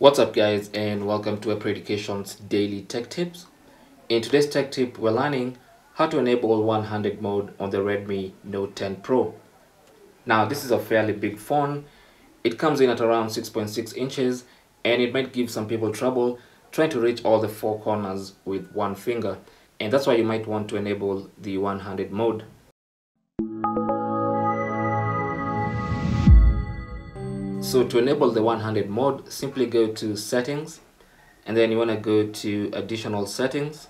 What's up guys and welcome to WebPro Education's daily tech tips. In today's tech tip we're learning how to enable one-handed mode on the Redmi Note 10 Pro. Now this is a fairly big phone. It comes in at around 6.6 inches and it might give some people trouble trying to reach all the four corners with one finger and that's why you might want to enable the one-handed mode. So to enable the one-handed mode, simply go to settings and then you want to go to additional settings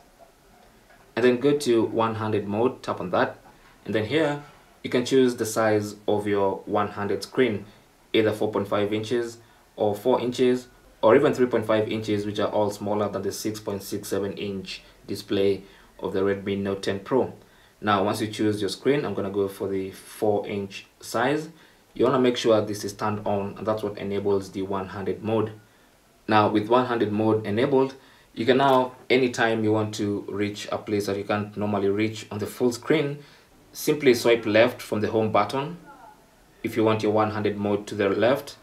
and then go to one-handed mode, tap on that and then here you can choose the size of your one-handed screen, either 4.5 inches or 4 inches or even 3.5 inches which are all smaller than the 6.67 inch display of the Redmi Note 10 Pro. Now once you choose your screen, I'm going to go for the 4 inch size you want to make sure this is turned on and that's what enables the one-handed mode. Now with one-handed mode enabled you can now anytime you want to reach a place that you can't normally reach on the full screen simply swipe left from the home button if you want your one-handed mode to the left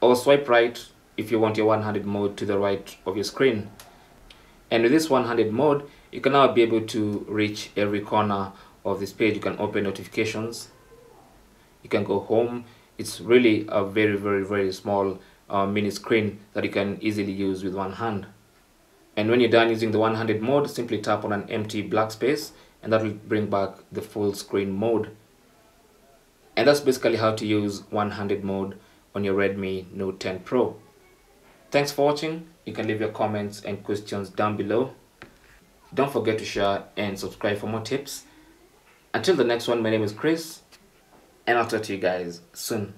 or swipe right if you want your one-handed mode to the right of your screen. And with this one-handed mode you can now be able to reach every corner of this page. You can open notifications you can go home. It's really a very very very small uh, mini screen that you can easily use with one hand. And when you're done using the one-handed mode simply tap on an empty black space and that will bring back the full screen mode. And that's basically how to use one-handed mode on your Redmi Note 10 Pro. Thanks for watching. You can leave your comments and questions down below. Don't forget to share and subscribe for more tips. Until the next one my name is Chris and I'll talk to you guys soon.